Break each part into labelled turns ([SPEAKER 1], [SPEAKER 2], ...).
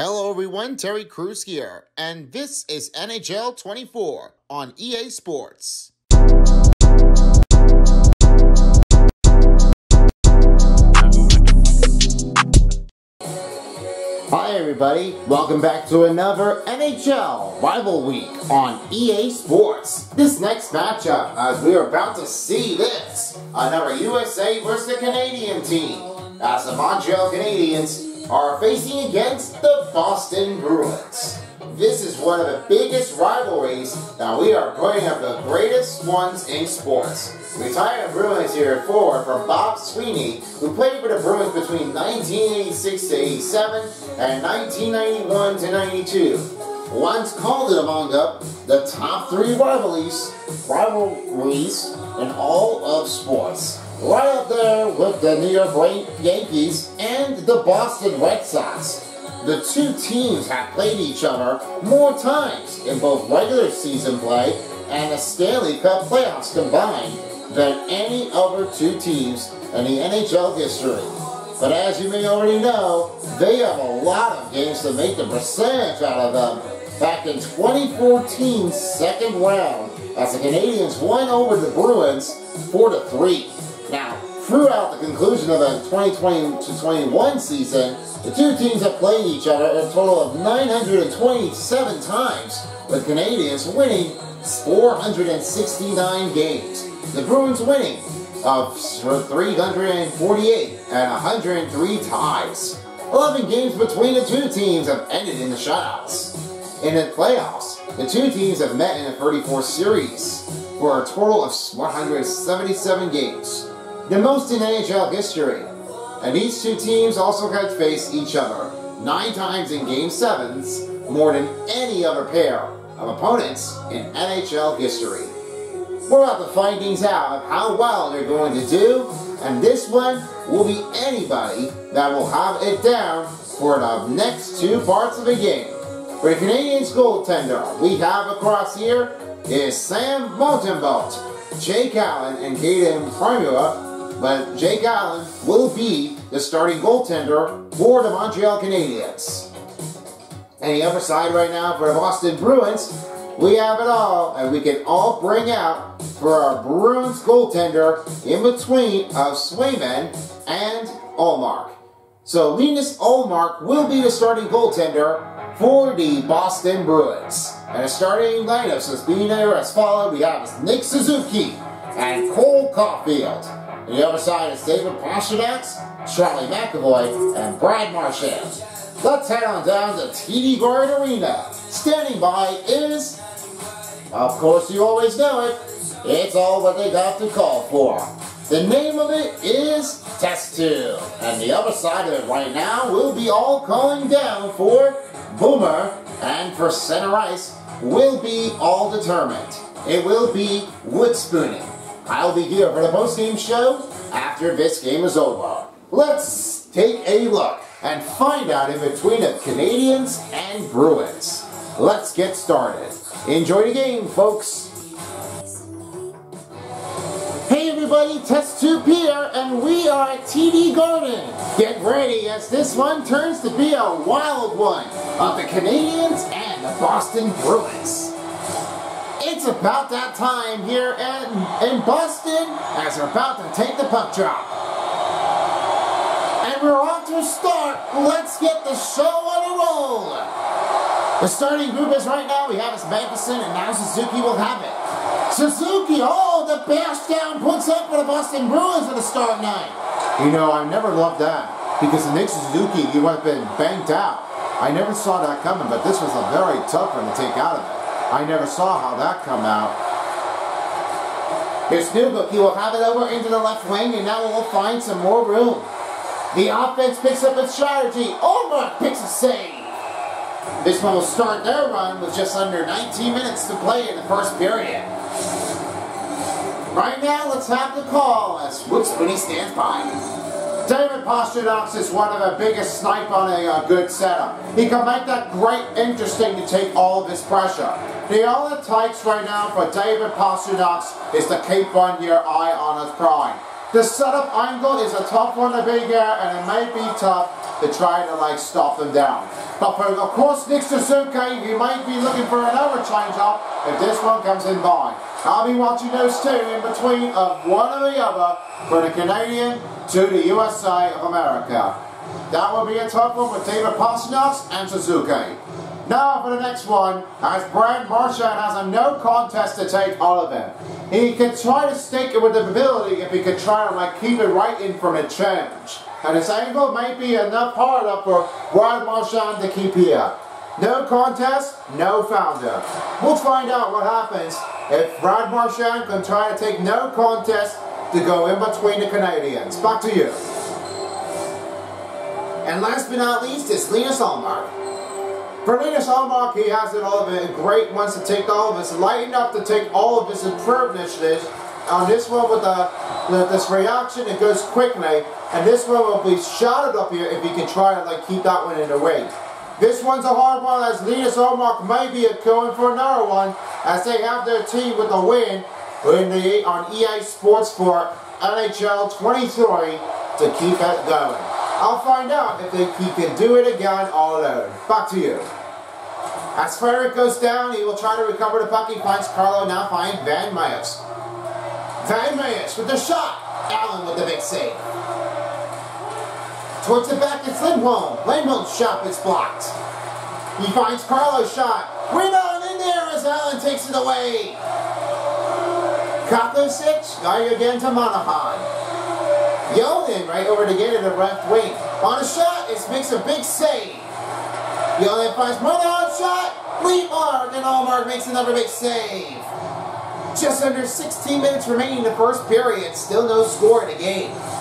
[SPEAKER 1] Hello, everyone. Terry Crews here, and this is NHL 24 on EA Sports. Hi, everybody. Welcome back to another NHL Rival Week on EA Sports. This next matchup, as we are about to see this, another USA versus the Canadian team, as the Montreal Canadiens are facing against the Boston Bruins. This is one of the biggest rivalries that we are putting up the greatest ones in sports. Retired Bruins here at forward from Bob Sweeney, who played for the Bruins between 1986 to 87 and 1991 to 92 once called it among up the top three rivalries, rivalries in all of sports right up there with the New York Yankees and the Boston Red Sox. The two teams have played each other more times in both regular season play and the Stanley Cup playoffs combined than any other two teams in the NHL history. But as you may already know, they have a lot of games to make the percentage out of them. Back in 2014 second round, as the Canadiens won over the Bruins 4 to 3. Now, throughout the conclusion of the 2020 to 21 season, the two teams have played each other a total of 927 times, with Canadiens winning 469 games. The Bruins winning of 348 and 103 ties. 11 games between the two teams have ended in the shutouts. In the playoffs, the two teams have met in a 34 series for a total of 177 games the most in NHL history. And these two teams also had faced each other nine times in Game 7s, more than any other pair of opponents in NHL history. We're about to find things out of how well they're going to do, and this one will be anybody that will have it down for the next two parts of the game. For the Canadiens goaltender, we have across here is Sam Montembeault, Jake Allen, and Kaden Primula but Jake Allen will be the starting goaltender for the Montreal Canadiens. And the other side right now for the Boston Bruins, we have it all, and we can all bring out for our Bruins goaltender in between of Swayman and Ullmark. So Linus Ullmark will be the starting goaltender for the Boston Bruins. And the starting lineups is being there as followed. We have Nick Suzuki and Cole Caufield. On the other side is David Pastrnak, Charlie McAvoy, and Brad Marchand. Let's head on down to TD Garden Arena. Standing by is, of course you always know it, it's all what they got to call for. The name of it is Test Tube. And the other side of it right now will be all calling down for Boomer and for center ice will be all determined. It will be wood spooning. I'll be here for the post-game show after this game is over. Let's take a look and find out in between the Canadiens and Bruins. Let's get started. Enjoy the game, folks. Hey everybody, Test Tube here, and we are at TD Garden. Get ready as this one turns to be a wild one of the Canadiens and the Boston Bruins. It's about that time here in, in Boston as we're about to take the puck drop. And we're off to start. Let's get the show on a roll. The starting group is right now, we have is Matheson and now Suzuki will have it. Suzuki, oh, the bash down puts up for the Boston Bruins at the start nine. You know, I never loved that because the Nick Suzuki, he would have been banked out. I never saw that coming, but this was a very tough one to take out of it. I never saw how that come out. Here's Newhook. He will have it over into the left wing, and now we'll find some more room. The offense picks up its strategy. Ullmark picks a save. This one will start their run with just under 19 minutes to play in the first period. Right now, let's have the call as Woods when he stands by. David Pastrnak is one of the biggest snipe on a uh, good setup. He can make that great interesting to take all of his pressure. The only takes right now for David Pastrnak is to keep on your eye on his prime. The setup angle is a tough one to be here, and it may be tough to try to like stop them down. But for, of course, Nick Suzuki, you might be looking for another change-up if this one comes in by. I'll be watching those two in between of one or the other for the Canadian to the USA of America. That will be a tough one with David Pastrnak and Suzuki. Now for the next one, as Brad Marchand has a no contest to take them. He can try to stake it with the ability if he can try to like keep it right in from a change. And his angle might be enough hard up for Brad Marchand to keep here. No contest, no founder. We'll find out what happens if Brad Marchand can try to take no contest to go in between the Canadians. Back to you. And last but not least is Linus Ullmark. For Linus Ullmark, he has it all of it. Great wants to take all of his, lighten up to take all of his improved initiatives. On this one with the, this reaction, it goes quickly. And this one will be shouted up here if he can try to like keep that one in the way. This one's a hard one as Linus Ullmark may be going for another one as they have their team with a win in the, on EA Sports for NHL 23 to keep it going. I'll find out if they, he can do it again all alone. Back to you. As Frederic goes down, he will try to recover the puck. He finds Carlo, now finds Van Myers. Van Myers with the shot. Allen with the big save. Towards the back, it's Lindholm. Lindholm's shot is blocked. He finds Carlo's shot. Rebound in there as Allen takes it away. Kathosic, guy again to Monahan. Yeoman right over to get it the left wing. On a shot, it makes a big save. Yeoman finds Monahan shot. Leapmark, and Ullmark makes another big save. Just under 16 minutes remaining in the first period. Still no score in the game.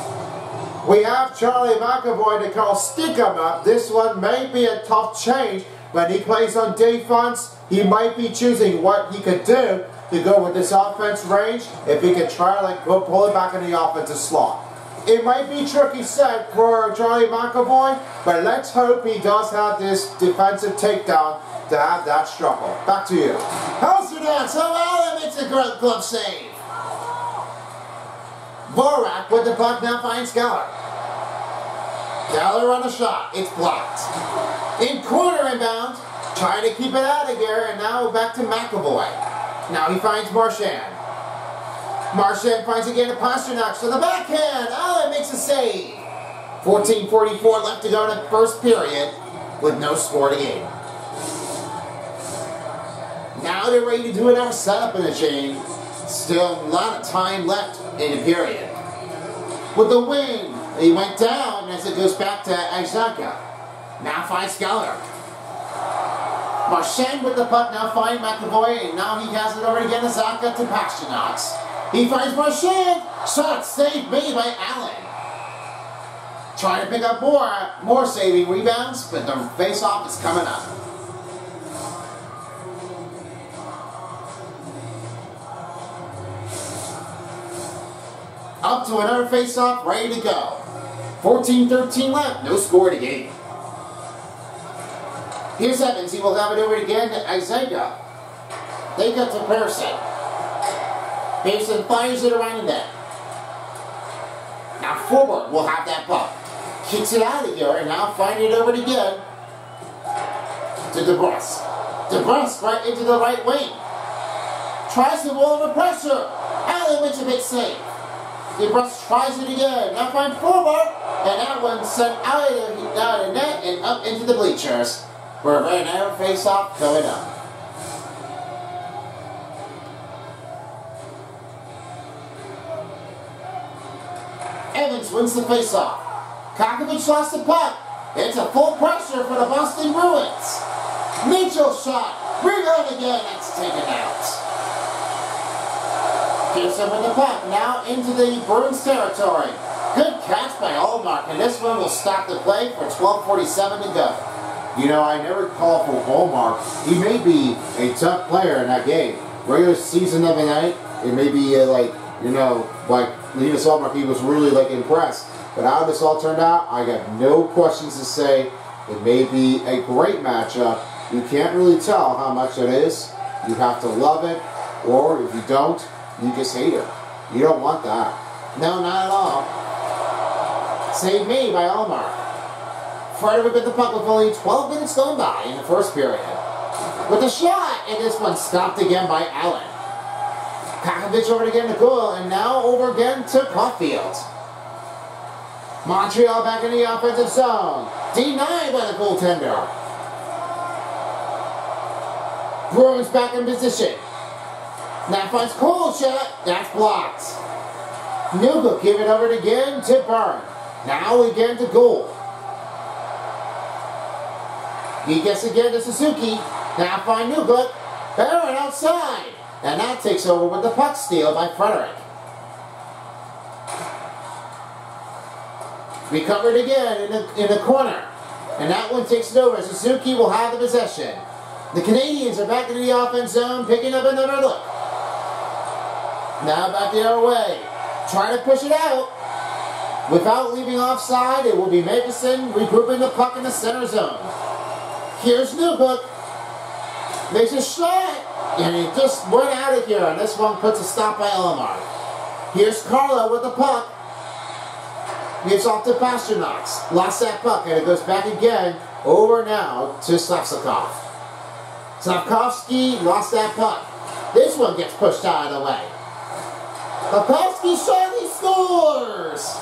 [SPEAKER 1] We have Charlie McAvoy to call stick him up. This one may be a tough change. When he plays on defense, he might be choosing what he could do to go with this offense range if he could try to like pull it back in the offensive slot. It might be tricky set for Charlie McAvoy, but let's hope he does have this defensive takedown to have that struggle. Back to you. How's your Halsterdan, so Allen makes a great glove save. Vorak with the puck now finds Geller. Geller on a shot. It's blocked. In corner inbound, trying to keep it out of here, and now back to McAvoy. Now he finds Marchand. Marchand finds again a Pastrnak So the backhand. Oh, Allen makes a save. 14.44 left to go in the first period with no score to game. Now they're ready to do another setup in the chain. Still a lot of time left in the period. With the wing, he went down as it goes back to Isaka. Now finds Geller. Marchand with the puck, now find McAvoy, and now he has it over again to Zacha to Pastrnak. He finds Marchand. Shot saved made by Allen. Trying to pick up more, more saving rebounds, but the face-off is coming up. Up to another face-off, ready to go. 14-13 left, no score to game. Here's Evans, he will have it over again to Isaiah. They got to Pearson. Pearson fires it around the net. Now forward will have that puck. Kicks it out of here and now find it over again to DeBrusk. DeBrusk right into the right wing. Tries to roll under pressure. Allen makes a big save. DeBrusk tries it again. Now find forward. And that one sent out of the net and up into the bleachers. A very narrow face-off going up. Evans wins the faceoff. Kakovich lost the puck. It's a full pressure for the Boston Bruins. Mitchell shot. Rebound again. It's taken out. Pearson with the. Now into the Bruins territory. Good catch by Ullmark, and this one will stop the play for 12.47 to go. You know, I never call for Ullmark. He may be a tough player in that game. Regular season of the night, it may be uh, like, you know, like Linus Ullmark, he was really like impressed. But how this all turned out, I got no questions to say. It may be a great matchup. You can't really tell how much it is. You have to love it, or if you don't, you just hate it. You don't want that. No, not at all. Save me by Omar. Frederic with the puck with only 12 minutes going by in the first period. With the shot, and this one stopped again by Allen. Kakovic over again to goal, and now over again to Caufield. Montreal back in the offensive zone. Denied by the goaltender. Bruins back in position. Now finds Cole shot. That's blocked. Newhook give it over again to Byrne. Now again to goal. He gets again to Suzuki. Now find Newhook. Barron outside. And that takes over with the puck steal by Frederic. Recovered again in the, in the corner. And that one takes it over. Suzuki will have the possession. The Canadians are back into the offense zone, picking up another look. Now back the other way. Trying to push it out. Without leaving offside, it will be Matheson regrouping the puck in the center zone. Here's Newhook. Makes a shot. And he just went out of here. And this one puts a stop by Ullmark. Here's Carlo with the puck. Gives off to Pastrnak's. Lost that puck. And it goes back again. Over now to Slavsakov. Slafkovsky lost that puck. This one gets pushed out of the way. Popowski he scores!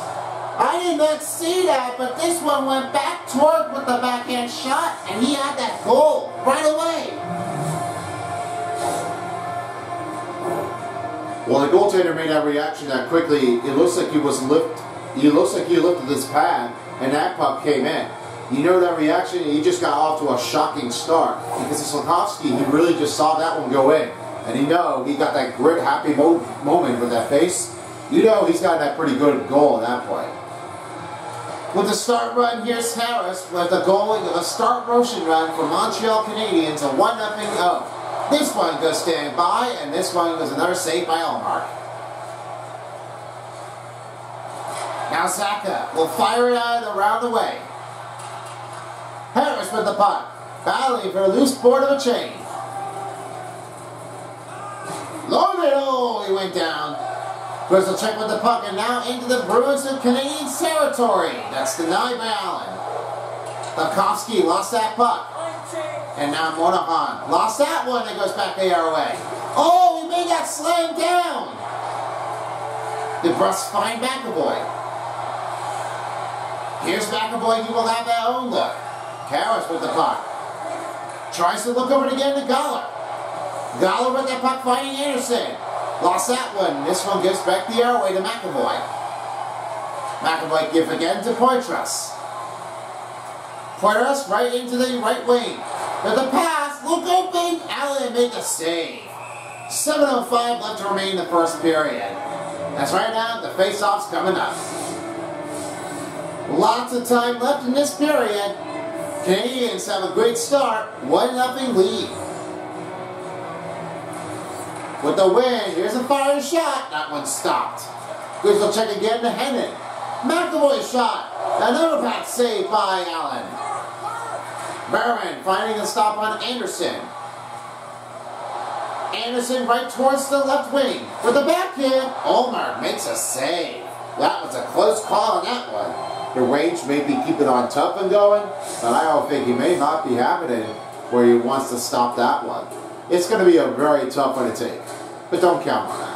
[SPEAKER 1] I did not see that, but this one went back toward with the backhand shot, and he had that goal right away.
[SPEAKER 2] Well, the goaltender made that reaction that quickly. It looks like he was lift. He looks like he lifted his pad, and that puck came in. You know that reaction? He just got off to a shocking start because Slafkovsky, he really just saw that one go in. And you know he got that grit, happy mo moment with that face. You know he's got that pretty good goal in that play.
[SPEAKER 1] With the start run, here's Harris with a goal, a start motion run for Montreal Canadiens, a 1 0 oh. This one goes stand by, and this one was another save by Ullmark. Now Zacha will fire it out around the way. Harris with the puck, battling for a loose board of a chain. Lordo, oh, he went down. Bristol check with the puck and now into the Bruins of Canadian territory. That's denied by Allen. Lavkovsky lost that puck. And now Monahan lost that one that goes back the other way. Oh, he made that slam down. The Bruss find McAvoy. Here's McAvoy, he will have that own look. Karras with the puck. Tries to look over again to Galler. Galler with that puck fighting Anderson. Lost that one. This one gives back the airway to McAvoy. McAvoy give again to Poitras. Poitras right into the right wing. With the pass, look open. Allen made the save. 7.05 left to remain in the first period. That's right now, the face-off's coming up. Lots of time left in this period. Canadiens have a great start, 1-0 lead. With the win, here's a fire shot. That one stopped. Grzelcyk again to Hennon. McAvoy shot. Another pass saved by Allen. Barron finding a stop on Anderson. Anderson right towards the left wing. With the backhand, Omar makes a save. That was a close call on that one.
[SPEAKER 2] The range may be keeping on tough and going, but I don't think he may not be having it where he wants to stop that one. It's going to be a very tough one to take, but don't count on that.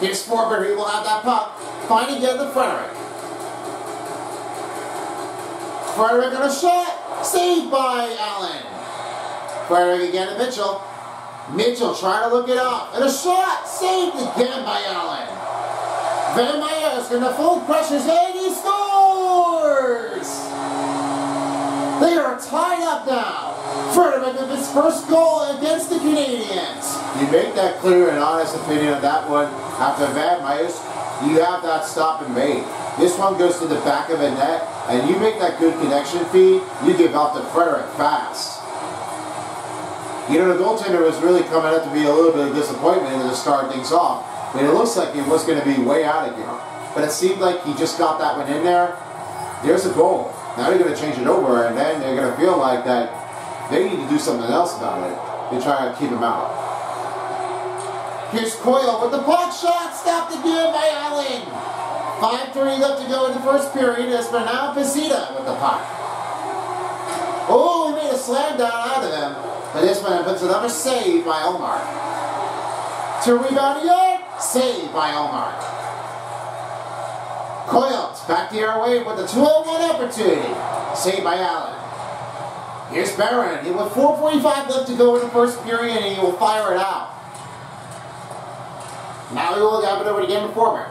[SPEAKER 1] Here's Forber, he will have that puck. Finding again to Frederic. Frederic on a shot. Saved by Allen. Frederic again to Mitchell. Mitchell trying to look it up. And a shot. Saved again by Allen. Van Myers in the full pressures and he scores! They are tied up now. Frederic with his first goal against the Canadians.
[SPEAKER 2] You make that clear and honest opinion of that one after Van Myers. You have that stop and made. This one goes to the back of the net, and you make that good connection feed, you give out to Frederic fast. You know, the goaltender was really coming out to be a little bit of disappointment to start things off. I mean, it looks like he was going to be way out of here. But it seemed like he just got that one in there. There's a goal. Now they're going to change it over, and then they're going to feel like that they need to do something else about it to try to keep him out.
[SPEAKER 1] Here's Coyle with the block shot. Stopped again by Allen. 5.30 left to go in the first period. It's Bernal Pesita with the puck. Oh, he made a slam down out of him. But this one puts another save by Omar. To rebound yard. Save by Omar. Coyle back the other way with the 2-1 opportunity. Saved by Allen. Here's Barron. He with 4.45 left to go in the first period, and he will fire it out. Now he will have it over again to Forward.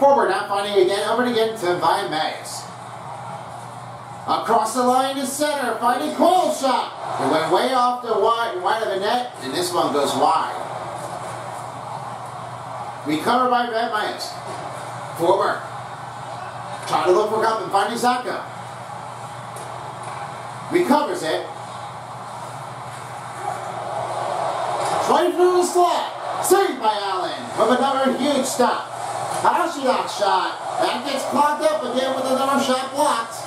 [SPEAKER 1] Forward not finding again, over again to Ryan Mays. Across the line to center, finding Coyle shot. It went way off the wide, wide of the net, and this one goes wide. Recovered by Van Myers. Forward. Trying to look for cup and finding Zacha. Recovers it. Right through the slot. Saved by Allen with another huge stop. Hashidak shot. That gets clogged up again with another shot blocked.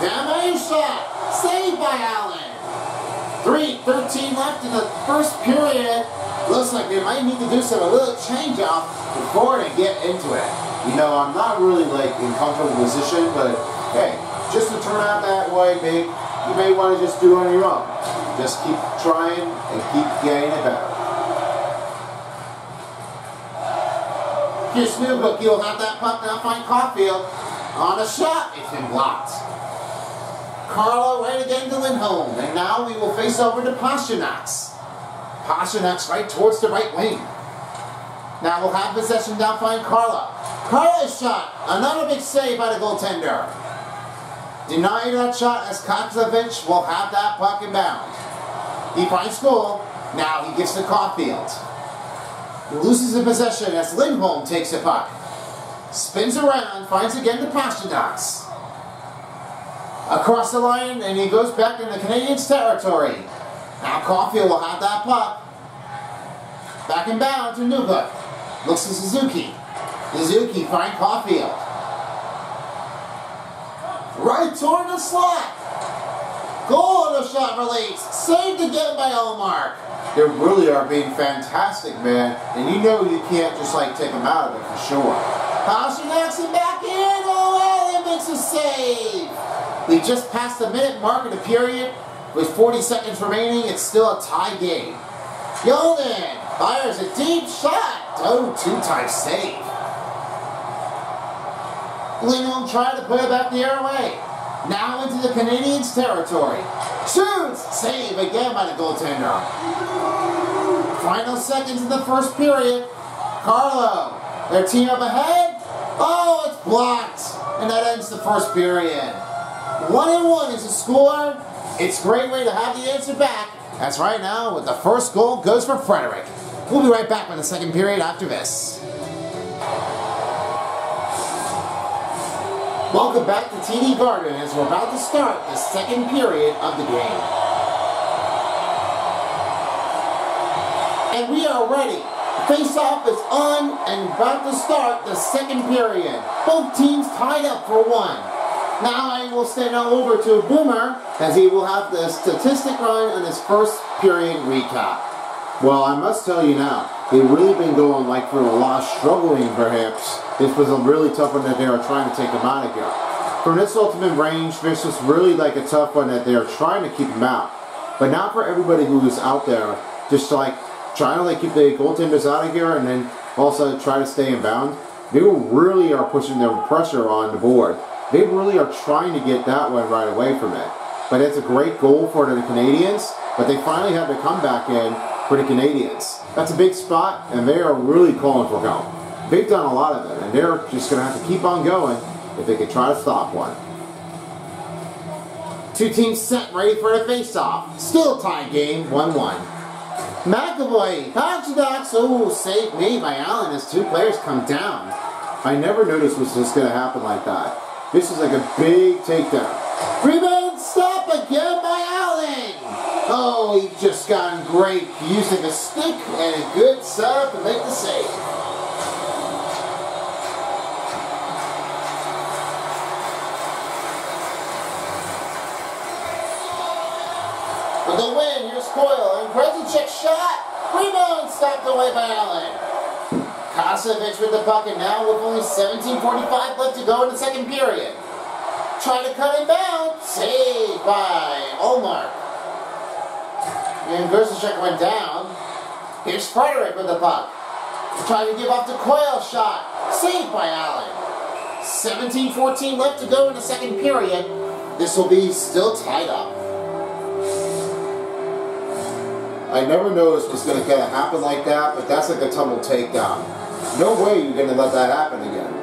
[SPEAKER 1] Damage shot. Saved by Allen. 3.13 left in the first period. Looks like they might need to do some a little change off before they get into it.
[SPEAKER 2] You know, I'm not really like in comfortable position, but hey, just to turn out that way, may, you may want to just do it on your own. Just keep trying and keep getting it better.
[SPEAKER 1] Here's Newhook. He'll have that puck now. Find Caufield on a shot. It's been blocked. Carlo right again to Lindholm. And now we will face over to Pastrnak. Pastrnak right towards the right wing. Now we'll have possession down. Find Carlo. Carlo's shot. Another big save by the goaltender. Denying that shot as Koksovich will have that puck inbound. He finds goal. Now he gets to Caufield. He loses the possession as Lindholm takes the puck. Spins around, finds again the Pastrnak. Across the line, and he goes back into Canadians' territory. Now Caufield will have that puck. Back and bound to Newhook. Looks to Suzuki. Suzuki find Caufield. Right toward the slot. Goal on the shot release. Saved again by Omar.
[SPEAKER 2] They really are being fantastic, man. And you know you can't just like take them out of it for sure.
[SPEAKER 1] Pastrnak's it back in. Oh, Allen makes a save. We just passed the minute mark of the period. With 40 seconds remaining, it's still a tie game. Yonan fires a deep shot. Oh, two-time save. Lindholm trying to put it back the other way. Now into the Canadiens' territory. Shoots! Save again by the goaltender. Final seconds in the first period. Carlo, their team up ahead. Oh, it's blocked. And that ends the first period. One and one is the score. It's a great way to have the answer back. That's right now, with the first goal goes for Frederic. We'll be right back with the second period after this. Welcome back to TD Garden as we're about to start the second period of the game. And we are ready. Face-off is on and about to start the second period. Both teams tied up for one. Now I will stand over to Boomer as he will have the statistic run on his first period recap.
[SPEAKER 2] Well, I must tell you now, they've really been going like for a lot of struggling perhaps. This was a really tough one that they are trying to take him out of here. From this ultimate range, this was really like a tough one that they are trying to keep him out. But not for everybody who is out there, just like trying to like keep the goaltenders out of here and then also try to stay in bound. They really are pushing their pressure on the board. They really are trying to get that one right away from it. But it's a great goal for the Canadians. but they finally had to come back in for the Canadiens. That's a big spot, and they are really calling for help. They've done a lot of it, and they're just going to have to keep on going if they can try to stop one.
[SPEAKER 1] Two teams set, ready for the face-off. Still tie game, 1-1. McAvoy, Pastrnak, oh, save made by Allen as two players come down.
[SPEAKER 2] I never noticed was just going to happen like that. This is like a big takedown.
[SPEAKER 1] Rebound stop again by Allen. Oh, he just got great using a stick and a good setup to make the save. For the win, here's Coyle and Krezicek shot. Rebound stopped away by Allen. Kosovic with the puck, and now with only 17.45 left to go in the second period. Try to cut it down. Saved by Ullmark. And Grzelcyk went down. Here's Frederic with the puck. Trying to give off the coil shot. Saved by Allen. 17-14 left to go in the second period. This will be still tied up.
[SPEAKER 2] I never noticed was going to happen like that, but that's like a tumble takedown. No way you're going to let that happen again.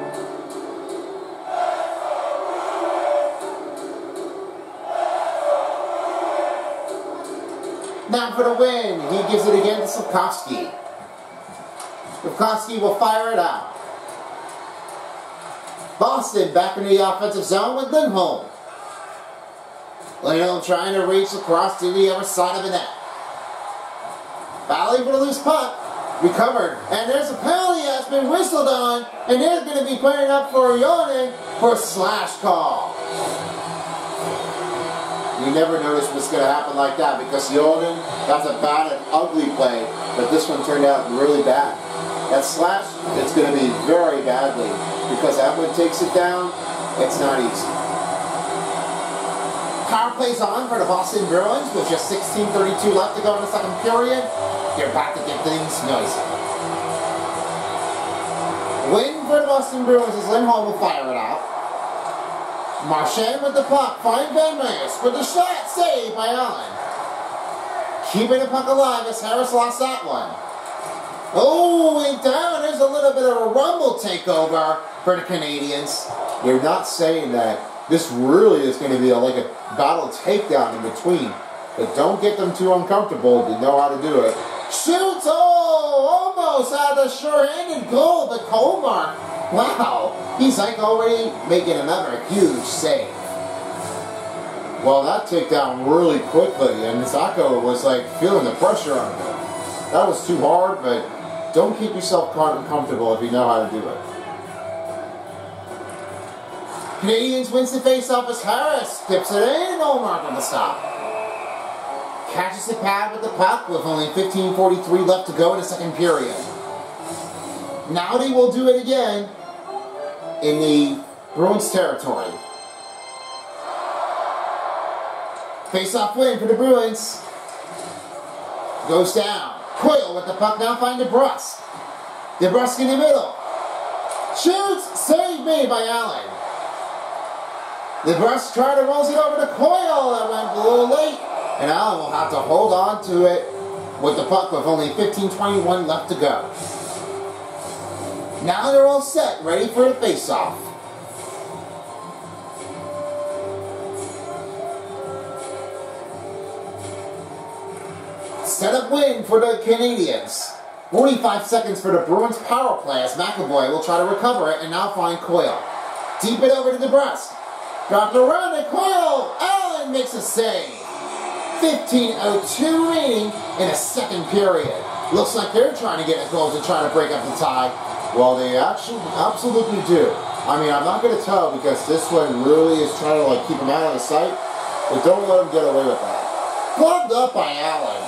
[SPEAKER 1] Now for the win. He gives it again to Slafkovsky. Slafkovsky will fire it out. Boston back into the offensive zone with Lindholm. Lindholm trying to reach across to the other side of the net. Valley for the loose puck. Recovered. And there's a penalty that's been whistled on. And they're going to be putting up for Yonin for slash call.
[SPEAKER 2] You never noticed what's going to happen like that because Yonin, that's a bad and ugly play, but this one turned out really bad. That slash, it's going to be very badly because that one takes it down, it's not easy.
[SPEAKER 1] Power plays on for the Boston Bruins with just 16.32 left to go in the second period. They're about to get things noisy. Win for the Boston Bruins as Lindholm will fire it out. Marchand with the puck, find Van Myers with the shot, saved by Allen. Keeping the puck alive as Harris lost that one. Oh, and down, there's a little bit of a rumble takeover for the Canadians.
[SPEAKER 2] You're not saying that this really is going to be a, like a battle takedown in between, but don't get them too uncomfortable to know how to do it.
[SPEAKER 1] Shoots, oh, almost had a sure-handed goal, but Colmar, wow, he's like already making another huge save.
[SPEAKER 2] Well, that took down really quickly, and Zacho was like feeling the pressure on him. That was too hard, but don't keep yourself comfortable if you know how to do it.
[SPEAKER 1] Canadians wins the face-off as Harris tips it in, Ullmark on the stop. Catches the pad with the puck with only 15.43 left to go in the second period. Now they will do it again in the Bruins territory. Face-off win for the Bruins. Goes down. Coyle with the puck now find DeBrusk. DeBrusk in the middle. Shoots! Save made by Allen. DeBrusk tried to rolls it over to Coyle. That went a little late. And Allen will have to hold on to it with the puck with only 15.21 left to go. Now they're all set, ready for the face-off. Set up win for the Canadiens. 45 seconds for the Bruins power play as McAvoy will try to recover it and now find Coyle. Deep it over to DeBrusk. Dropped around to Coyle. Allen makes a save. 15.02 remaining in a second period. Looks like they're trying to get a goal to try to break up the tie.
[SPEAKER 2] Well, they actually absolutely do. I mean, I'm not going to tell because this one really is trying to like keep them out of the sight, but don't let them get away with that.
[SPEAKER 1] Plugged up by Allen.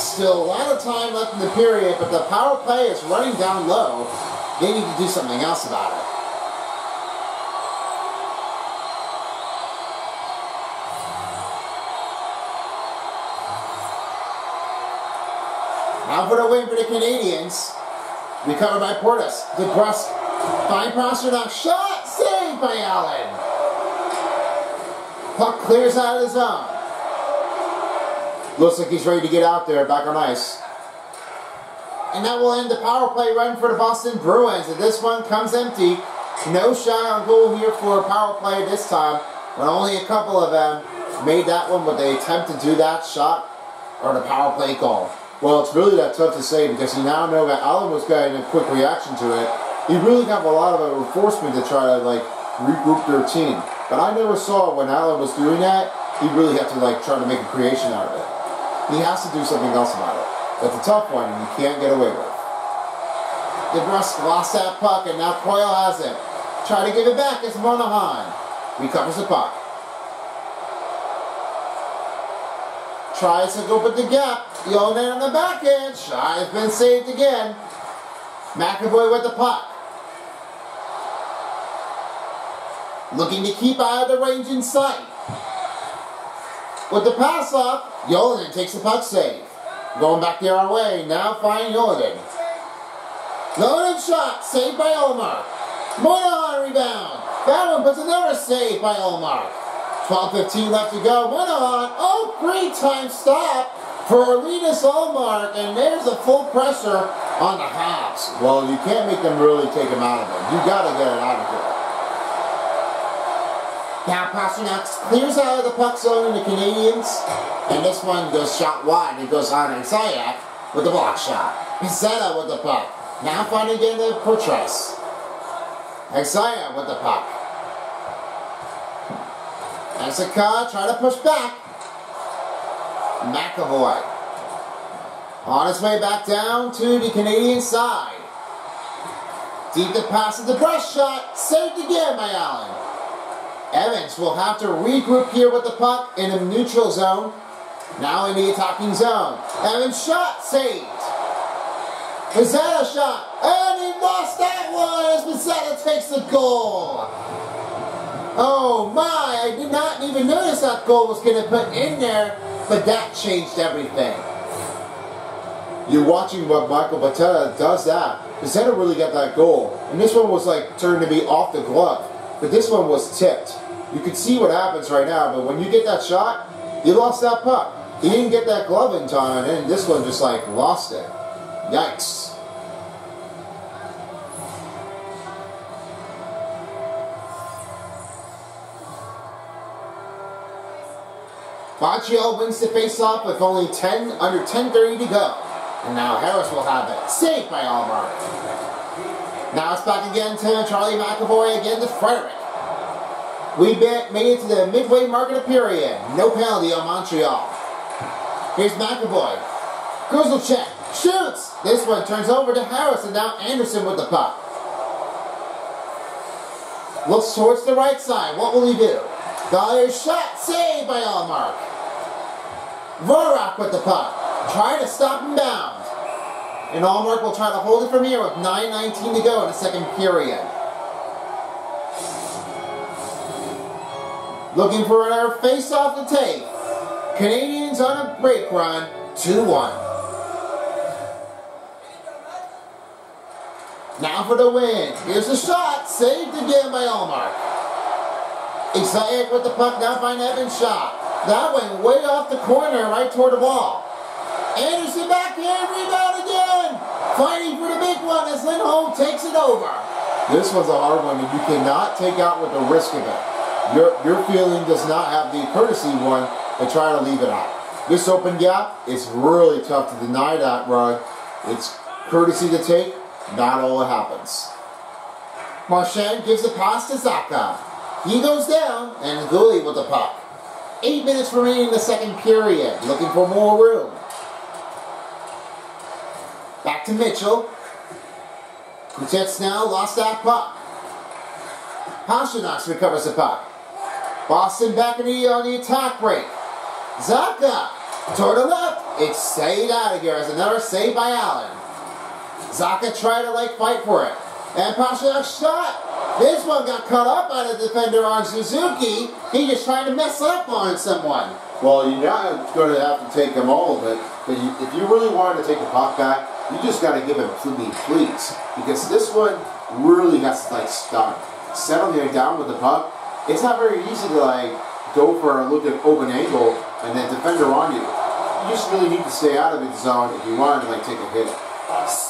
[SPEAKER 1] Still a lot of time left in the period, but the power play is running down low. They need to do something else about it. For the win for the Canadians. Recovered by Portis. DeBrusk. Fine Pastrnak. Shot! Saved by Allen. Puck clears out of the zone.
[SPEAKER 2] Looks like he's ready to get out there back on ice.
[SPEAKER 1] And that will end the power play run for the Boston Bruins. And this one comes empty. No shot on goal here for a power play this time. When only a couple of them made that one, but they attempt to do that shot or the power play goal.
[SPEAKER 2] Well, it's really that tough to say because you now know that was getting a quick reaction to it. He really got a lot of a reinforcement to try to like regroup their team. But I never saw when Allen was doing that, he really had to like try to make a creation out of it. He has to do something else about it. That's a tough one and you can't get away with.
[SPEAKER 1] DeBrusk lost that puck and now Coyle has it. Try to give it back as Monahan recovers the puck. Tries to open the gap. Yolden on the back end. Has been saved again. McAvoy with the puck. Looking to keep out of the range in sight. With the pass off, Yolden takes the puck save. Going back the other way. Now find Yolden. Loaded shot, saved by Ullmark. Monahan rebound. That one puts another save by Ullmark. 12.15 left to go. Monahan, oh, great time stop for Linus Ullmark, and there's a full pressure on the Habs.
[SPEAKER 2] Well, you can't make them really take him out of it. You gotta get it out of here.
[SPEAKER 1] Now Pastrnak clears out of the puck zone in the Canadians, and this one goes shot wide. It goes on Isayak with the block shot. Pezzetta with the puck. Now finding again the Portress. Isaiah with the puck. Isaka try to push back. McAvoy. On his way back down to the Canadian side. Deep the pass of the brush shot. Saved again by Allen. Evans will have to regroup here with the puck in the neutral zone. Now in the attacking zone. Evans shot saved. Pezzetta shot, and he lost that one as Pezzetta takes the goal. Oh my, I did not even notice that goal was going to put in there, but that changed everything.
[SPEAKER 2] You're watching what Michael Pezzetta does that. Pezzetta really got that goal, and this one was like turned to be off the glove, but this one was tipped. You can see what happens right now, but when you get that shot, you lost that puck. He didn't get that glove in time, and this one just like lost it. Yikes.
[SPEAKER 1] Baccio wins the face-off with only 10 under 10.30 to go. And now Harris will have it. Saved by Ullmark. Now it's back again to Charlie McAvoy again to Frederic. We made it to the midway mark of the period. No penalty on Montreal. Here's McAvoy. check. shoots. This one turns over to Harris and now Anderson with the puck. Looks towards the right side. What will he do? Dollar shot saved by Ullmark. Vorak with the puck. Try to stop him down. And Ullmark will try to hold it from here with 9.19 to go in the second period. Looking for another face-off to take. Canadians on a break run, 2-1. Now for the win. Here's the shot. Saved again by Ullmark. Excited with the puck. Now find Evans shot. That went way off the corner, right toward the wall. Anderson back here, rebound again. Fighting for the big one as Lindholm takes it over.
[SPEAKER 2] This was a hard one, and you cannot take out with the risk of it. Your, your feeling does not have the courtesy one to try to leave it out. This open gap, it's really tough to deny that run. It's courtesy to take, not all that happens.
[SPEAKER 1] Marchand gives the pass to Zacha. He goes down, and Gully with the puck. Eight minutes remaining in the second period, looking for more room. Back to Mitchell. Kutetz now lost that puck. Pastrnak recovers the puck. Boston back in the, on the attack break. Zacha toward the left. It's saved out of here as another save by Allen. Zacha tried to like fight for it. And Pastrnak shot. This one got cut up by the defender on Suzuki. He just tried to mess up on someone.
[SPEAKER 2] Well, you're not going to have to take them all of it, but you, if you really wanted to take the puck back, you just got to give him me, please. Because this one really to like stop. Settling down with the puck, it's not very easy to like go for a look at open angle and then defender on you. You just really need to stay out of the zone if you want to like take a hit.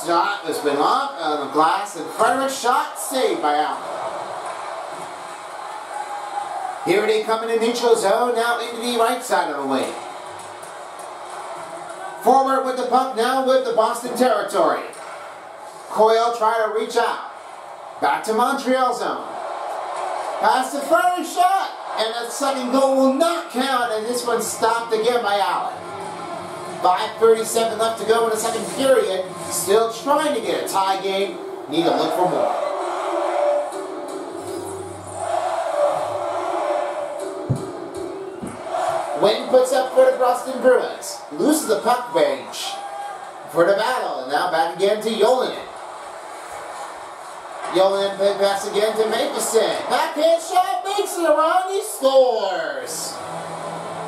[SPEAKER 1] Shot has been off the glass and Frederic shot saved by Allen. Here they come in the neutral zone, now into the right side of the lane. Forward with the puck, now with the Boston territory. Coyle try to reach out. Back to Montreal zone. Pass the Frederic shot, and that second goal will not count, and this one stopped again by Allen. 5.37 left to go in the second period. Still trying to get a tie game. Need to look for more. Wynn puts up for the Boston Bruins. Loses the puck bench for the battle. And now back again to Yolinen. Yolinen pass again to Matheson. Backhand shot, makes it around, he scores.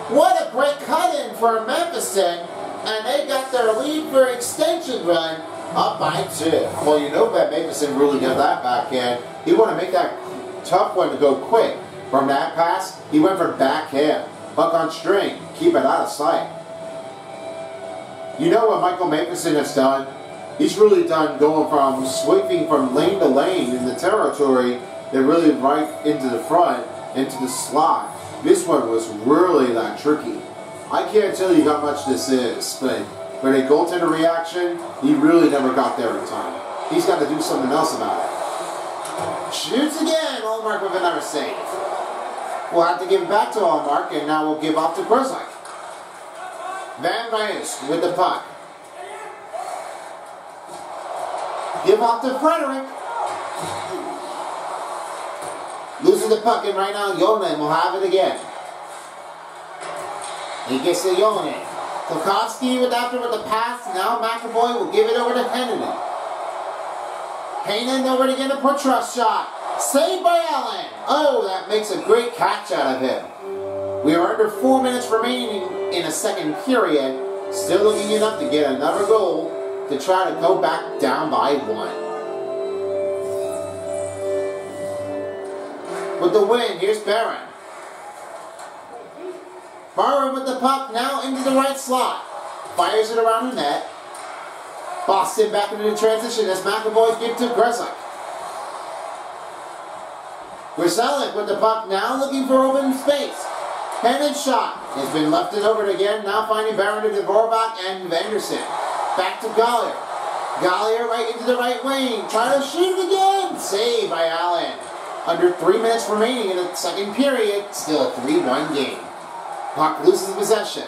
[SPEAKER 1] What a great cut-in for Matheson. And they got their lead for extension run up by two.
[SPEAKER 2] Well, you know that Matheson really got that back backhand. He wanted to make that tough one to go quick. From that pass, he went for backhand. Buck on string, keep it out of sight. You know what Michael Matheson has done? He's really done going from sweeping from lane to lane in the territory and really right into the front, into the slot. This one was really that tricky. I can't tell you how much this is, but for a goaltender reaction, he really never got there in time. He's got to do something else about it.
[SPEAKER 1] Shoots again, Ullmark with another save. We'll have to give it back to Ullmark, and now we'll give off to Grzelcyk. Van Ryes with the puck. Give off to Frederic. Losing the puck, and right now Yonan will have it again. He gets to Yonan. Klokowski with after with the pass. Now McAvoy will give it over to Heinonen. Heinonen over to get a Petros shot. Saved by Allen. Oh, that makes a great catch out of him. We are under four minutes remaining in a second period. Still looking enough to get another goal to try to go back down by one. With the win, here's Barron. Barron with the puck now into the right slot. Fires it around the net. Boston back into the transition as McAvoy gives to Grzelcyk. Grzelcyk with the puck now looking for open space. Headed shot has been lefted over again. Now finding Barron to Dvorak and Vanderson. Back to Gollier. Gollier right into the right wing. Trying to shoot it again. Saved by Allen. Under three minutes remaining in the second period. Still a 3-1 game. Puck loses possession.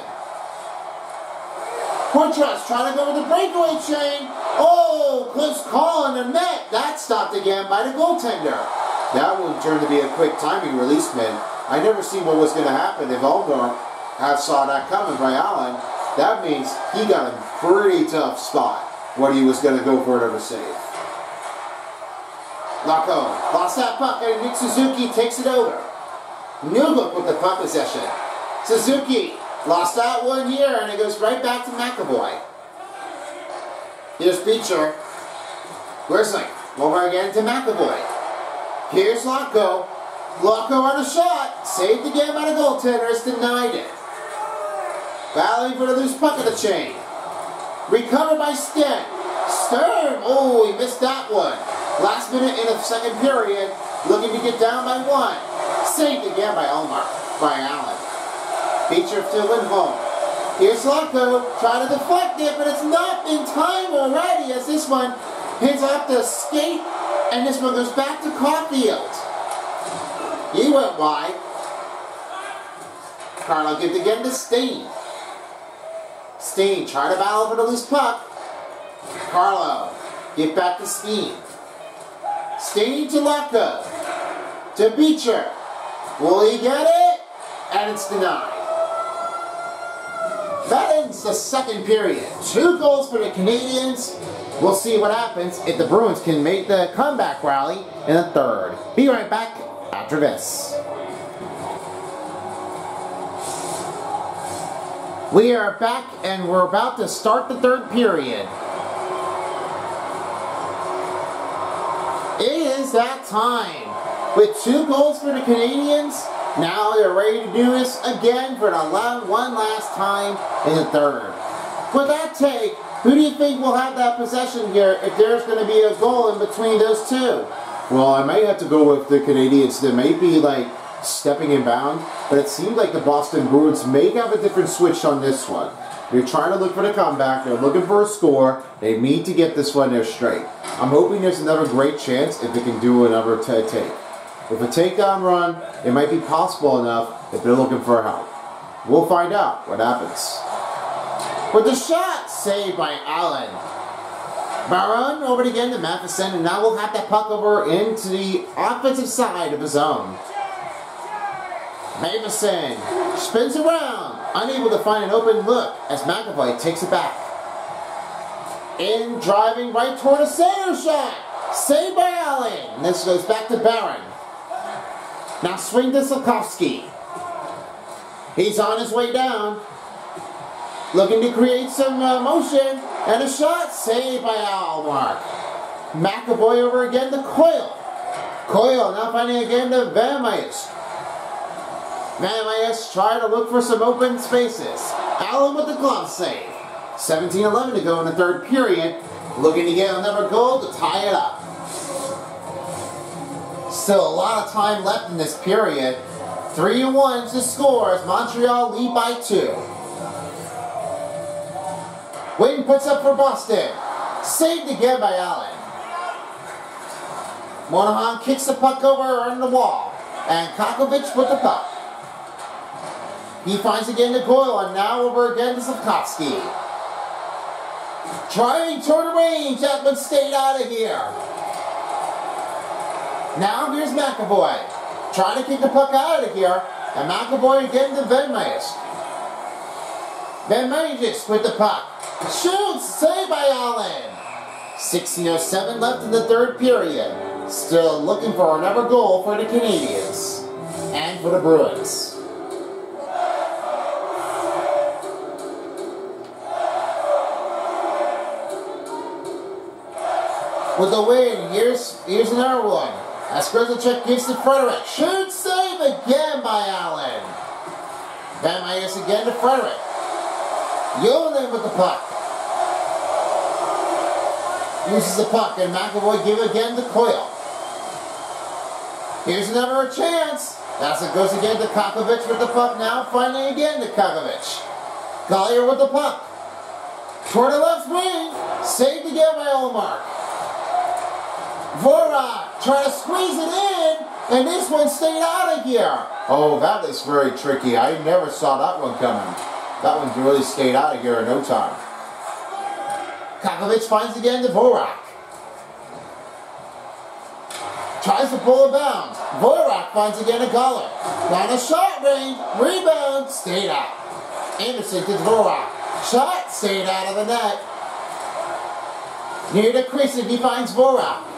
[SPEAKER 1] Poitras trying to go with the breakaway chain. Oh, close call on the net. That stopped again by the goaltender.
[SPEAKER 2] That one turned to be a quick timing release, man. I never seen what was going to happen if Ullmark had saw that coming by Allen. That means he got a pretty tough spot when he was going to go for another save.
[SPEAKER 1] Lauko lost that puck and Nick Suzuki takes it over. Newhook with the puck possession. Suzuki lost that one here and it goes right back to McAvoy. Here's Beecher. Grzelcyk over again to McAvoy. Here's Lauko. Lauko on a shot. Saved again by the goaltender. Denied it. Battling for the loose puck of the chain. Recovered by Steen. Stern. Oh, he missed that one. Last minute in the second period. Looking to get down by one. Saved again by Ullmark. By Allen. Beecher still involved. Here's Lauko. Trying to deflect it, but it's not in time already as this one hits off the skate and this one goes back to Caufield. He went wide. Carlo gives again to Steen. Steen trying to battle for the loose puck. Carlo, get back to Steen. Steen to Lauko. To Beecher. Will he get it? And it's denied. That ends the second period. Two goals for the Canadiens. We'll see what happens if the Bruins can make the comeback rally in the third. Be right back after this. We are back and we're about to start the third period. It is that time. With two goals for the Canadiens, now they're ready to do this again for the one last time in the third. With that take, who do you think will have that possession here if there's going to be a goal in between those two?
[SPEAKER 2] Well, I may have to go with the Canadiens. They may be like stepping in bound, but it seems like the Boston Bruins may have a different switch on this one. They're trying to look for the comeback. They're looking for a score. They need to get this one there straight. I'm hoping there's another great chance if they can do another take. With a takedown run, it might be possible enough if they're looking for help. We'll find out what happens.
[SPEAKER 1] But the shot saved by Allen. Barron over it again to Matheson, and now we'll have that puck over into the offensive side of his own. Matheson spins around, unable to find an open look as McAvoy takes it back. In driving right toward a center shot. Saved by Allen. And this goes back to Barron. Now swing to Slafkovsky. He's on his way down. Looking to create some uh, motion. And a shot saved by Ullmark. McAvoy over again to Coyle. Coyle now finding again to Van Myers. Van Myers trying to look for some open spaces. Allen with the glove save. 17-11 to go in the third period. Looking to get another goal to tie it up. Still a lot of time left in this period. 3 1 to score as Montreal lead by 2. Wayne puts up for Boston. Saved again by Allen. Monahan kicks the puck over on the wall. And Kakovic with the puck. He finds again the Coyle and now over again to Slafkovsky. Trying toward the range, Edmund stayed out of here. Now here's McAvoy. Trying to kick the puck out of here. And McAvoy again to Van Myers. Van Myers with the puck. Shoots, saved by Allen. 16.07 left in the third period. Still looking for another goal for the Canadiens. And for the Bruins. With the win, here's, here's another one. As Grzelcyk gives to Frederic. Shoot save again by Allen. Van Myers again to Frederic. Yolin with the puck. Uses the puck and McAvoy give again to Coyle. Here's another chance. As it goes again to Kakovic with the puck now, finding again to Kakovic. Collier with the puck. Toward the left wing. Saved again by Ullmark. Vorak trying to squeeze it in, and this one stayed out of here.
[SPEAKER 2] Oh, that is very tricky. I never saw that one coming. That one really stayed out of here in no time.
[SPEAKER 1] Kakovic finds again to Vorak. Tries to pull a bounds. Vorak finds again a Guller. Down a shot range. Rebound. Stayed out. Anderson to Vorak. Shot. Stayed out of the net. Near the crease, he finds Vorak.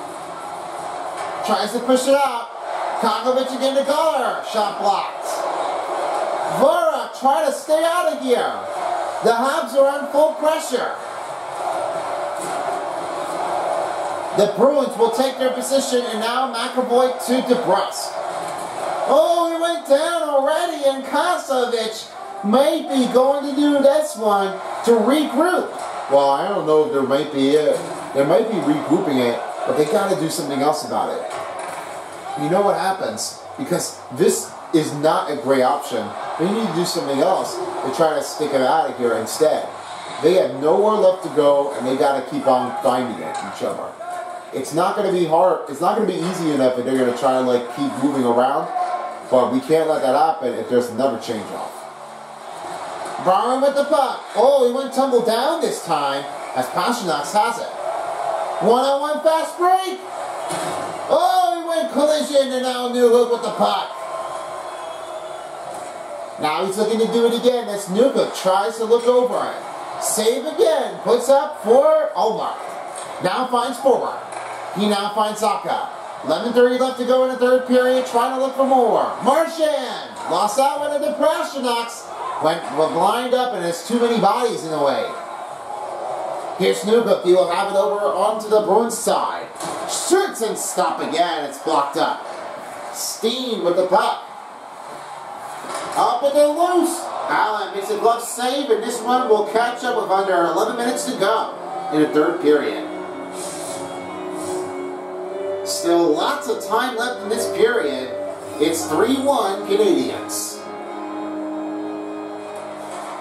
[SPEAKER 1] Tries to push it out. Kakovic again to Guller. Shot blocked. Vorak trying to stay out of here. The Habs are on full pressure. The Bruins will take their position, and now McAvoy to DeBrusk. Oh, he went down already, and Kosovic may be going to do this one to regroup.
[SPEAKER 2] Well, I don't know if there might be uh, it. They might be regrouping it, but they got to do something else about it. You know what happens? Because this is not a great option. They need to do something else to try to stick it out of here instead. They have nowhere left to go, and they got to keep on finding it, each other it's not going to be hard. It's not going to be easy enough if they're going to try and like keep moving around. But we can't let that happen if there's another change off.
[SPEAKER 1] Brown with the puck. Oh, he went tumble down this time as Pastrnak has it. One-on-one fast break. Oh, he went collision and now Newhook with the puck. Now he's looking to do it again as Newhook tries to look over it. Save again. Puts up for Omar. Now finds forward. He now finds Zacha. 11.30 left to go in the third period, trying to look for more. Marchand lost that one into Pastrnak's. Went, went blind up and there's too many bodies in the way. Here's Newhook. He will have it over onto the Bruins side. Shoots and stop again. It's blocked up. Steen with the puck. Up and then loose. Allen makes a glove save, and this one will catch up with under 11 minutes to go in the third period. Still lots of time left in this period. It's 3-1 Canadiens.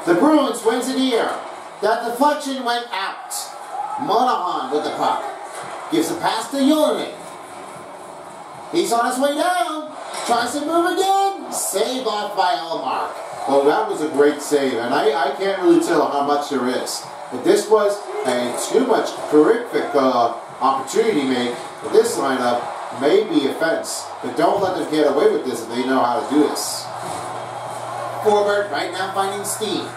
[SPEAKER 1] The Bruins wins it here. That deflection went out. Monahan with the puck. Gives a pass to Yoni. He's on his way down. Tries to move again. Save off by Ullmark.
[SPEAKER 2] Well, that was a great save, and I, I can't really tell how much there is. But this was a too much terrific uh, opportunity make this lineup may be a fence, but don't let them get away with this if they know how to do this.
[SPEAKER 1] Forward, right now finding Steve.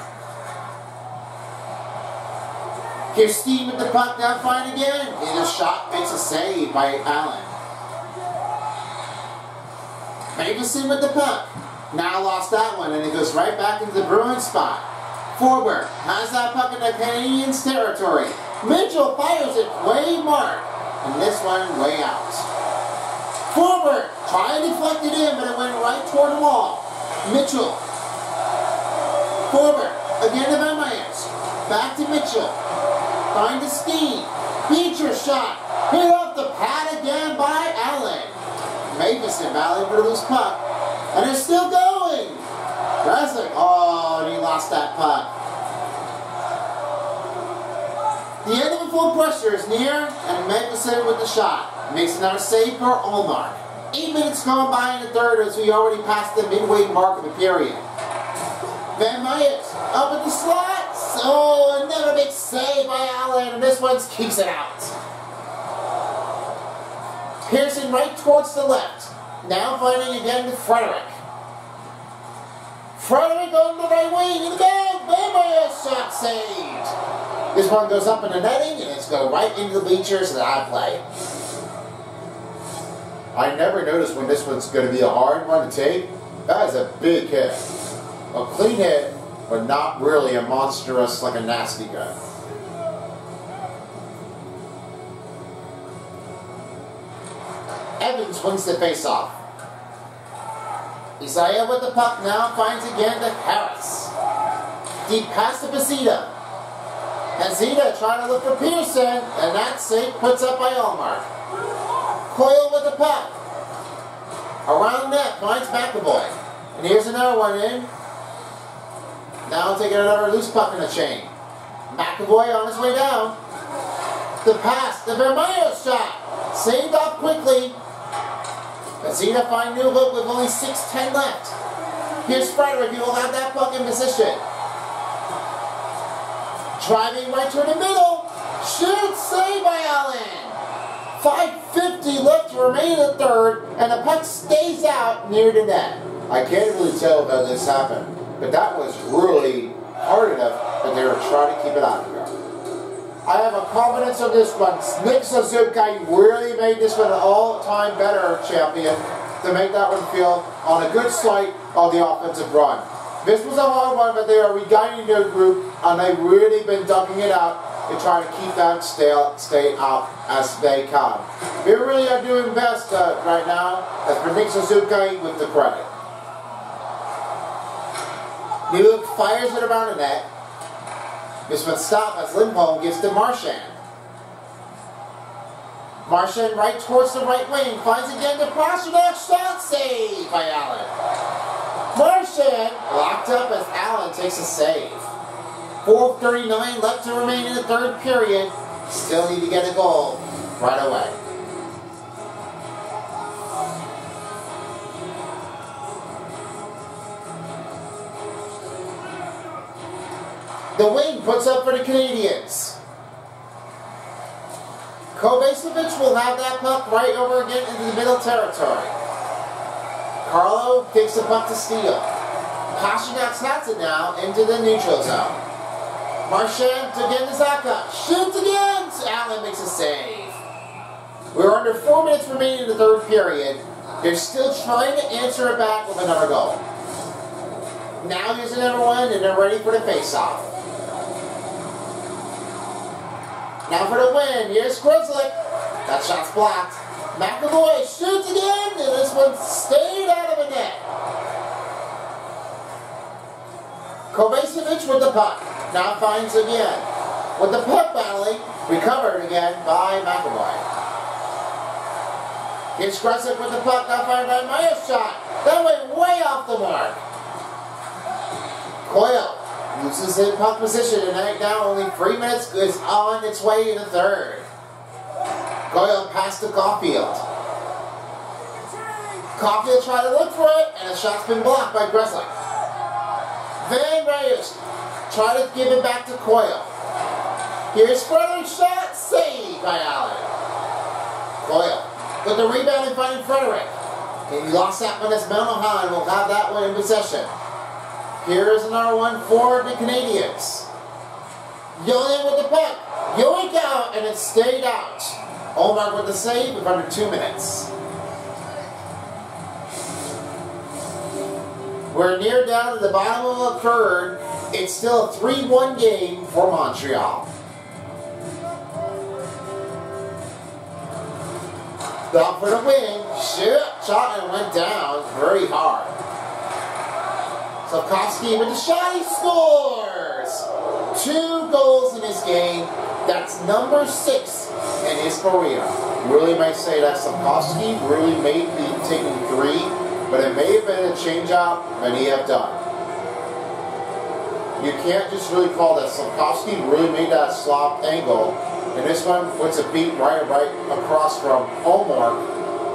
[SPEAKER 1] Steve with the puck, now fine again. And a shot makes a save by Allen. Matheson with the puck. Now lost that one, and it goes right back into the Bruins spot. Forward has that puck in the Canadiens' territory. Mitchell fires it way mark, and this one way out. Forward, trying to deflect it in, but it went right toward the wall. Mitchell. Forward, again to Myers. Back to Mitchell. Find the steam. Feature shot. Hit off the pad again by Allen. Matheson battling for the loose puck. And it's still going. Grzelcyk. Oh, and he lost that puck. The end of the full pressure is near, and Matheson with the shot. Makes another save for Ullmark. Eight minutes gone by in the third as we already passed the midway mark of the period. Van Myers up at the slot. Oh, another big save by Allen, and this one keeps it out. Pearson right towards the left. Now finding again to Frederic. Frederic on the right wing, and Van Myers shot saved. This one goes up in the netting, and it's going right into the bleachers that I play.
[SPEAKER 2] I never noticed when this one's going to be a hard one to take. That is a big hit. A clean hit, but not really a monstrous, like a nasty guy.
[SPEAKER 1] Evans wins the faceoff. Isaiah with the puck now finds again to Harris. Deep pass to Pezzetta. Zeta trying to look for Pearson, and that save puts up by Ullmark. Coyle with the puck. Around net finds McAvoy. And here's another one in. Now taking another loose puck in the chain. McAvoy on his way down. The pass, the Vermeer shot. Saved off quickly. Pezzetta find Newhook with only 6.10 left. Here's Frederic, he will have that puck in position. Driving right toward the middle. Shoot, saved by Allen. 5.50 left to remain in the third, and the puck stays out near the net.
[SPEAKER 2] I can't really tell how this happened, but that was really hard enough that they were trying to keep it of here.
[SPEAKER 1] I have a confidence of this one. Nick Suzuki really made this one an all-time better champion to make that one feel on a good slate on the offensive run. This was a hard one, but they are regaining their group, and they've really been ducking it out and trying to keep that stay, stay out as they can. They really are doing best uh, right now, as for Nick Suzuki with the credit. Newhook fires it around the net. This one stop as Lindholm gives to Marchand. Marchand right towards the right wing, finds again to Pastrnak, shot save by Allen. Marchand locked up as Allen takes a save. 4.39 left to remain in the third period. Still need to get a goal right away. The wing puts up for the Canadiens. Kovacevic will have that puck right over again into the middle territory. Carlo takes the puck to steal. Pastrnak snaps it now into the neutral zone. Marchand to again to Zacha. Shoots again! Allen makes a save. We're under four minutes remaining in the third period. They're still trying to answer it back with another goal. Now here's another one, and they're ready for the face-off. Now for the win. Here's Grzelcyk. That shot's blocked. McAvoy shoots again, and this one stayed out of the net. Kovacevic with the puck. Now finds again. With the puck battling, recovered again by McAvoy. Here's Grzelcyk with the puck. Now finds by shot. That went way off the mark. Coyle loses in puck position and right now only three minutes is on its way to the third. Coyle passed to Caufield. Caufield tried to look for it and the shot's been blocked by Grzelcyk. Van Reyes try to give it back to Coyle. Here's Frederic's shot, saved by Allen. Coyle with the rebound and finding Frederic. And he lost that one as Monahan will have that one in possession. Here's another one for the Canadiens. Yolien with the puck. Yoink out, and it stayed out. Omar with the save with under two minutes. We're near down to the bottom of the third. It's still a 3-1 game for Montreal. Down for the win. Shot and went down very hard. Slafkovsky with the shot, scores! Two goals in his game. That's number six in his career. Really might say that Slafkovsky really may be taking three, but it may have been a change out that he have done. You can't just really call that Slafkovsky really made that slop angle. And this one puts a beat right right across from Omar.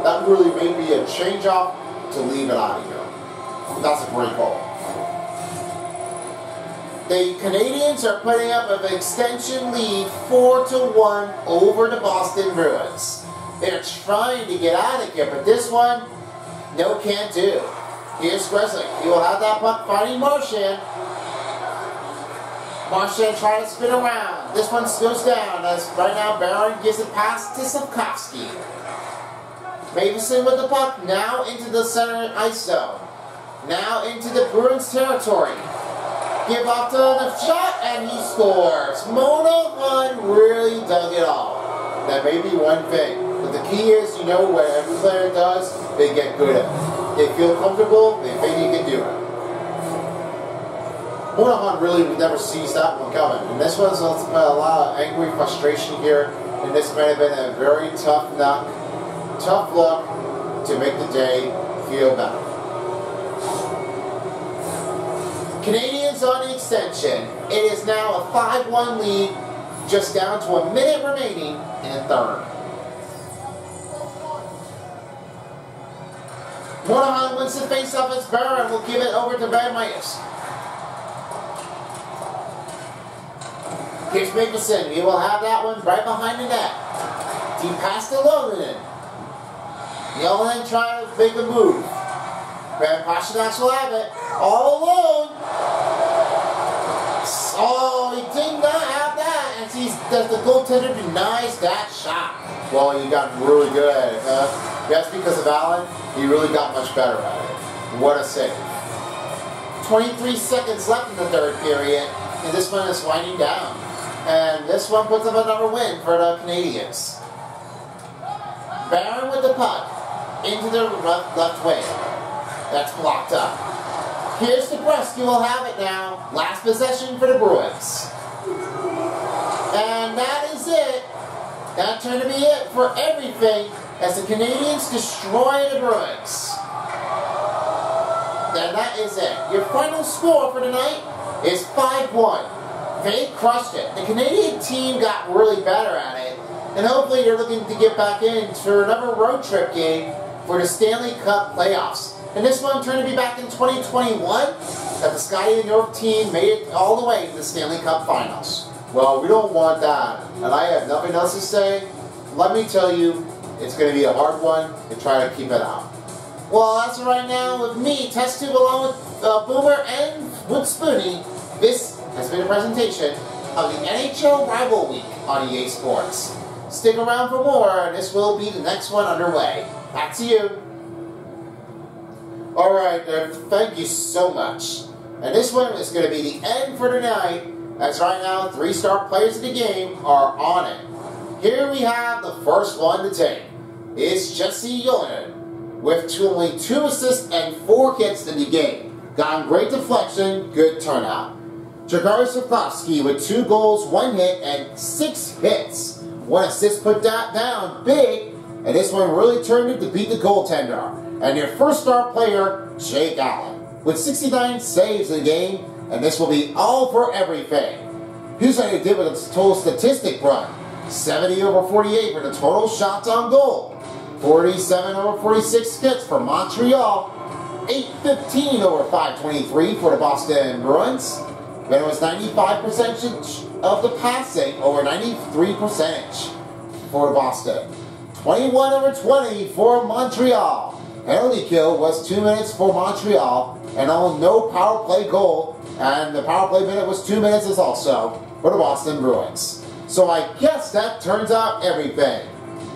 [SPEAKER 1] That really may be a change out to leave it out of here. That's a great goal. The Canadiens are putting up an extension lead 4 to 1 over the Boston Bruins. They're trying to get out of here, but this one, no can't do. Here's Grizzly. He will have that puck finding motion. Marchand trying to spin around. This one goes down as right now Barron gives it pass to Slafkovsky. Matheson with the puck now into the center ice zone. Now into the Bruins territory. Give up to the shot and he scores. Monahan really dug it all. That may be one thing. But the key is, you know, what every player does, they get good at it. They feel comfortable, they think you can do it. Monahan really never sees that one coming. And this was a lot of angry frustration here. And this might have been a very tough knock, tough luck to make the day feel better. Canadiens on the extension. It is now a 5-1 lead, just down to a minute remaining in the third. Monahan wins the face-off as Barron will give it over to Van Myers. Here's Mickelson. He will have that one right behind the net. He passed to Logan. Yellen trying to make a move. Brad Pastrnak will have it. All alone. Oh, he did not have that. And he's, does the goaltender denies that shot. Well, he got really good at it. Uh, that's because of Allen. He really got much better at it. What a save. 23 seconds left in the third period. And this one is winding down. And this one puts up another win for the Canadiens. Barron with the puck into the left, left wing. That's blocked up. Here's DeBrusk. You will have it now. Last possession for the Bruins. And that is it. That turned to be it for everything as the Canadiens destroy the Bruins. And that is it. Your final score for tonight is 5-1. They crushed it. The Canadian team got really better at it, and hopefully they're looking to get back in another road trip game for the Stanley Cup playoffs. And this one turned to be back in 2021 that the Scotty and York team made it all the way to the Stanley Cup finals. Well, we don't want that, and I have nothing else to say. Let me tell you, it's going to be a hard one to try to keep it out. Well, that's right now with me, Test Tube, along with uh, Boomer and Wood Spoonie. This has been a presentation of the NHL Rival Week on EA Sports. Stick around for more, and this will be the next one underway. Back to you. Alright, thank you so much. And this one is going to be the end for tonight, as right now, three star players of the game are on it. Here we have the first one to take. It's Jesse Ylonen, with only two assists and four hits in the game. Got great deflection, good turnout. Jagari Slafkovsky with two goals, one hit, and six hits. One assist put that down big, and this one really turned it to beat the goaltender. And your first star player, Jake Allen, with 69 saves in the game, and this will be all for everything. Here's how you did with total statistic run. 70 over 48 for the total shots on goal. 47 over 46 hits for Montreal. 815 over 523 for the Boston Bruins. It was 95 percentage of the passing over 93 percentage for Boston. 21 over 20 for Montreal. Penalty kill was 2 minutes for Montreal, and on no power play goal, and the power play minute was two minutes as also for the Boston Bruins. So I guess that turns out everything.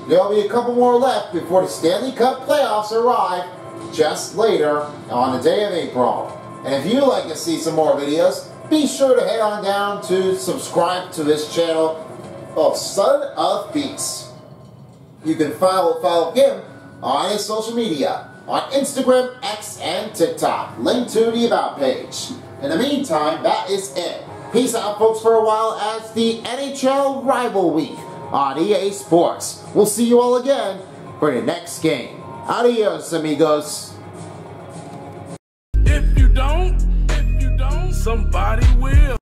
[SPEAKER 1] There'll be a couple more left before the Stanley Cup playoffs arrive just later on the day of April. And if you'd like to see some more videos, be sure to head on down to subscribe to this channel of Son of Beast. You can follow, follow him on his social media on Instagram, X, and TikTok. Link to the About page. In the meantime, that is it. Peace out, folks, for a while as the NHL Rival Week on EA Sports. We'll see you all again for the next game. Adios, amigos.
[SPEAKER 3] If you don't, if you don't, somebody will.